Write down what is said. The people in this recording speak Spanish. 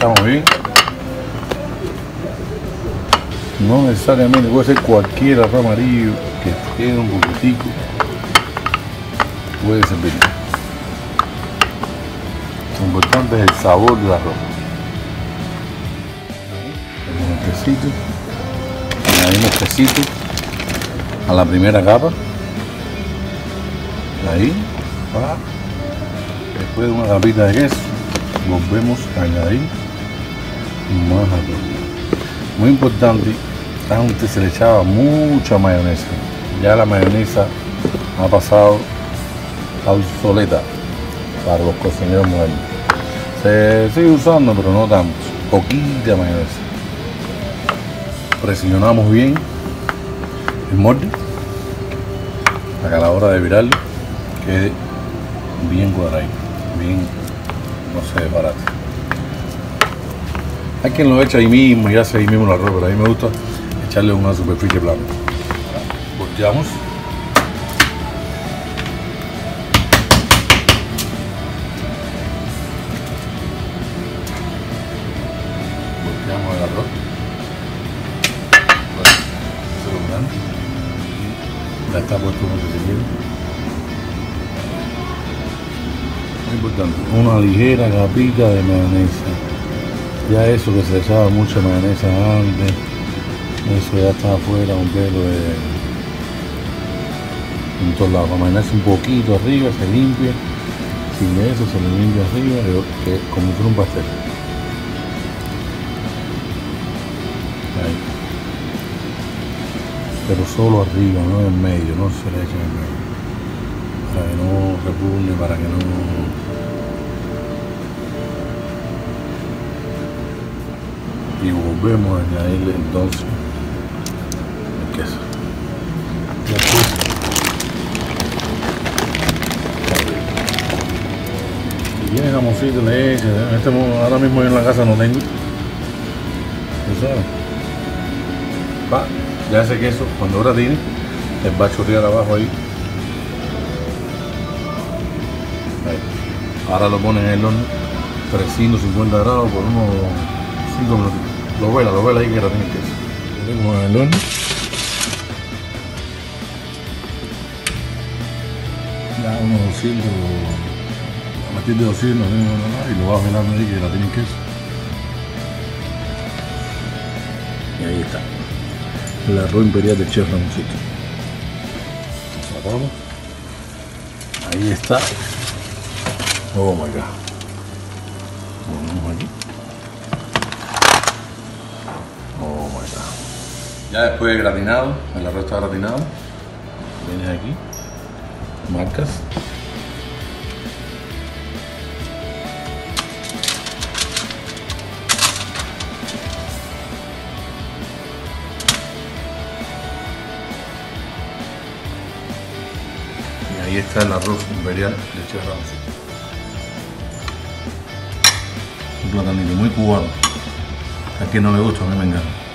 echamos bien. No necesariamente puede ser cualquier arroz amarillo que quede un poquitico. Puede servir. Lo importante es el sabor del arroz. El quesito. Añadimos quesito a la primera capa. Ahí. Después de una capita de queso, volvemos a añadir Muy importante, antes se le echaba mucha mayonesa. Ya la mayonesa ha pasado obsoleta para los cocineros modernos. Se sigue usando, pero no tanto. Poquita mayonesa. Presionamos bien el molde para que la hora de virarlo quede bien cuadradito, bien, no se desbarate. Hay quien lo echa ahí mismo y hace ahí mismo el arroz, pero a mí me gusta echarle una superficie plana. Volteamos. Volteamos el arroz. Bueno, es lo. Ya está puesto donde se quiere. Muy importante, una ligera capita de mayonesa. Ya eso que se echaba mucha mayonesa antes, eso ya está afuera un pelo de en todos lados. La mayonesa un poquito arriba, se limpia. Sin eso se le limpia arriba, que como fuera un pastel. Pero solo arriba, no en medio, no se le echa en medio. Para que no repugne, para que no y volvemos a añadirle entonces el queso. Ya puse. Si tiene jamoncito, le este ahora mismo en la casa no tengo. ¿Tú ya ese queso, cuando ahora tiene, él va a chorrear abajo ahí. Ahí. Ahora lo ponen en el horno 350 grados por unos 5 minutos. Lo vela, lo vela ahí que ahora tiene en el horno. Ya unos 200, a partir de 200 ¿no? y lo vas velando ahí que la tiene queso. Y ahí está. El arroz imperial del chef Ramoncito. Sacamos. Ahí está. Oh my god. Ponemos aquí. Ya después de gratinado, el arroz está gratinado. Vienes aquí. Marcas. Y ahí está el arroz imperial de Chef Ramoncito. Un platanito muy cubano. A quien no le gusta, a mí me encanta.